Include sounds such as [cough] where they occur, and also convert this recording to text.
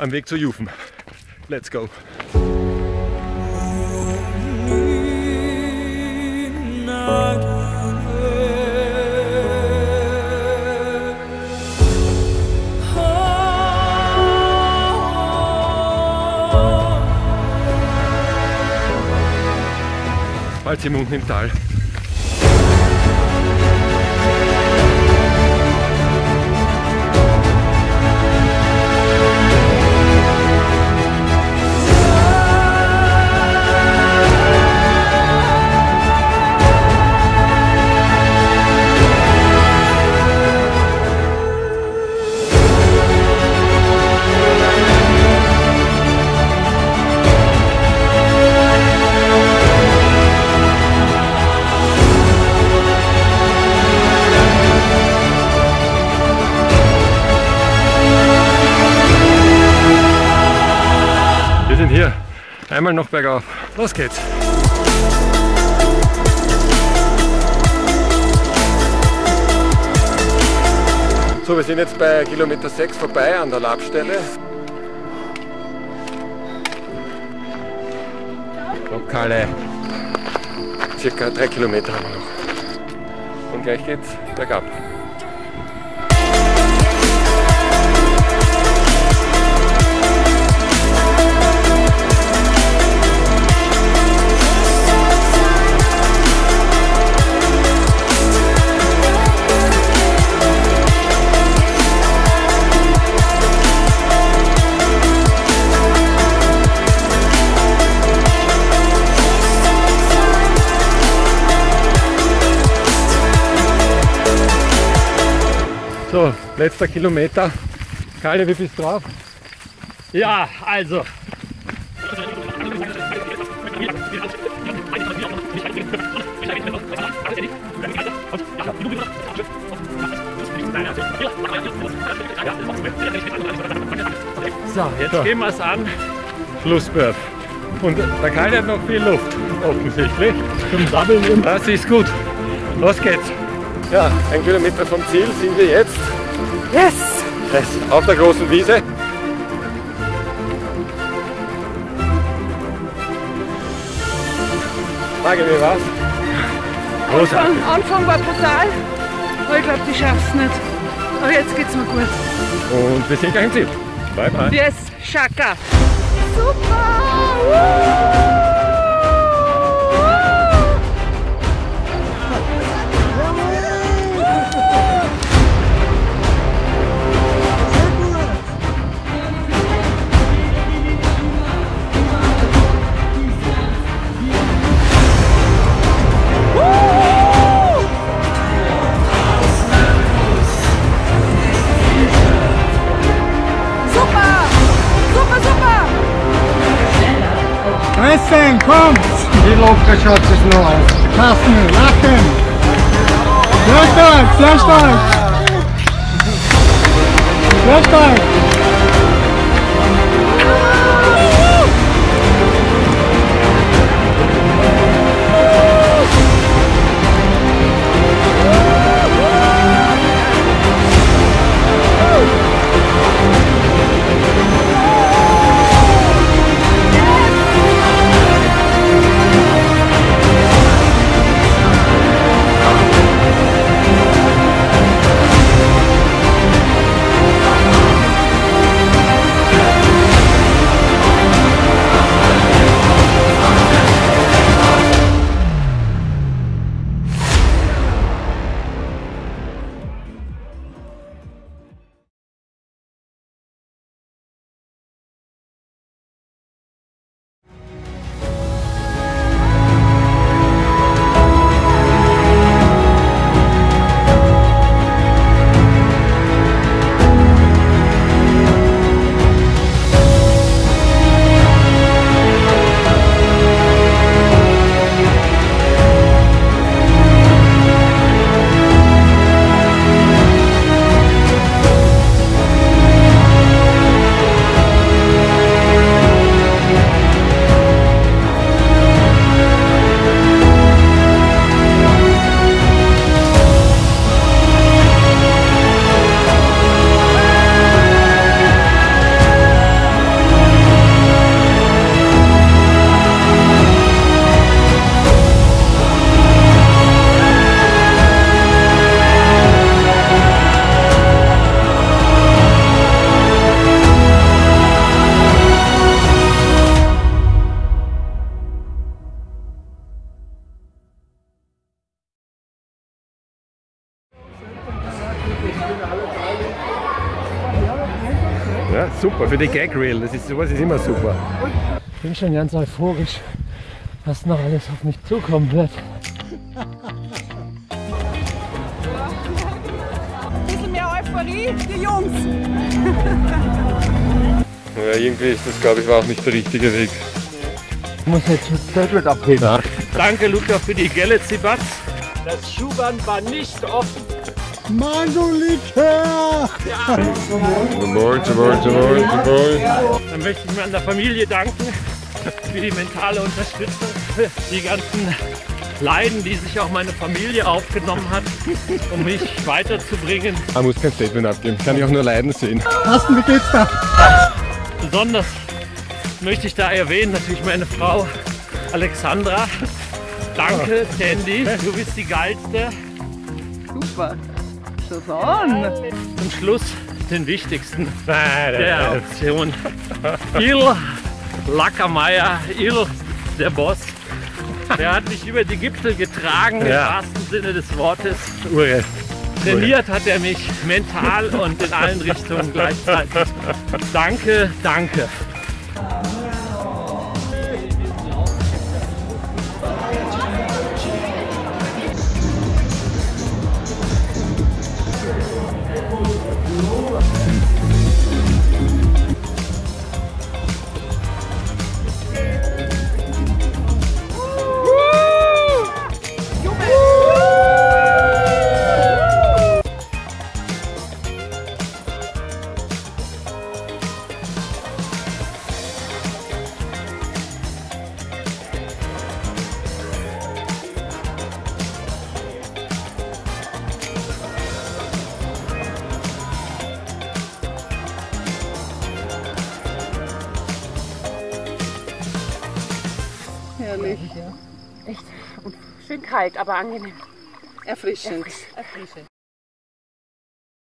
am Weg zu Jufen. Let's go. Unten im Tal. Einmal noch bergauf. Los geht's. So, wir sind jetzt bei Kilometer 6 vorbei an der Labstelle. Lokale. Circa drei Kilometer haben wir noch. Und gleich geht's bergab. So, letzter Kilometer. Kalle, wie bist du drauf? Ja, also. So, jetzt So. gehen wir es an. Schlussspurt. Und der Kalle hat noch viel Luft, offensichtlich. Zum Sammeln. Das ist gut. Los geht's. Ja, ein Kilometer vom Ziel sind wir jetzt. Yes! Yes. Auf der großen Wiese. Frage, wie war's? Großartig. Anfang, Anfang war brutal, aber ich glaube, ich schaff's nicht. Aber jetzt geht's mir gut. Und wir sind gleich im Ziel. Bye bye. Yes, Shaka. Super! Super! Essen, kommt! Wie locker schaut es noch aus? Passen, lachen! Sehr stark, sehr Ja, super, für die Gag Reel, das ist, sowas ist immer super. Ich bin schon ganz euphorisch, was noch alles auf mich zukommen wird. Ein bisschen mehr Euphorie, die Jungs. Ja, irgendwie ist das, glaube ich, war auch nicht der richtige Weg. Ich muss jetzt das Tablet abheben. Danke, Luca, für die Galaxy Buds. Das Schuhband war nicht offen. Mango-Likör! Wohl. Dann möchte ich meiner Familie danken [laughs] für die mentale Unterstützung, für die ganzen Leiden, die sich auch meine Familie aufgenommen hat, um mich weiterzubringen. Man muss kein Statement abgeben, kann ich auch nur Leiden sehen. Carsten, wie geht's da? Besonders möchte ich da erwähnen, natürlich meine Frau Alexandra. Danke, Tandy, du bist die Geilste. Super. So an. Zum Schluss den wichtigsten der Aktion. Il Lackermeier, Il, der Boss. Der hat mich über die Gipfel getragen, im Ja. wahrsten Sinne des Wortes. Ure. Trainiert hat er mich mental und in allen Richtungen gleichzeitig. [laughs] Danke, danke. Schön kalt, aber angenehm. Erfrischend. Erfrischend.